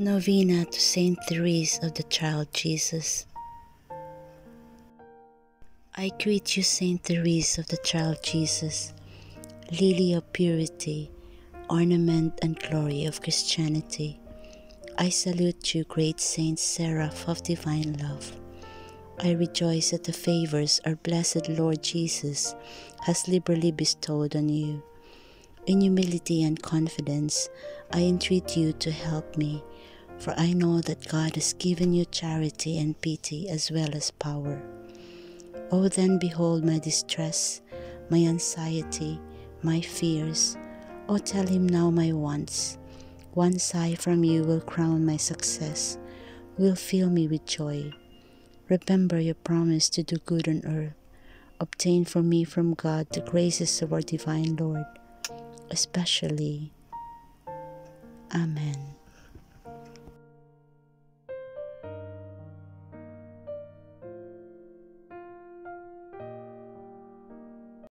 Novena to Saint Therese of the Child Jesus. I greet you, Saint Therese of the Child Jesus, lily of purity, ornament and glory of Christianity. I salute you, great Saint Seraph of divine love. I rejoice at the favors our blessed Lord Jesus has liberally bestowed on you. In humility and confidence, I entreat you to help me, for I know that God has given you charity and pity as well as power. Oh, then behold my distress, my anxiety, my fears. Oh, tell him now my wants. One sigh from you will crown my success, will fill me with joy. Remember your promise to do good on earth. Obtain for me from God the graces of our divine Lord, especially. Amen.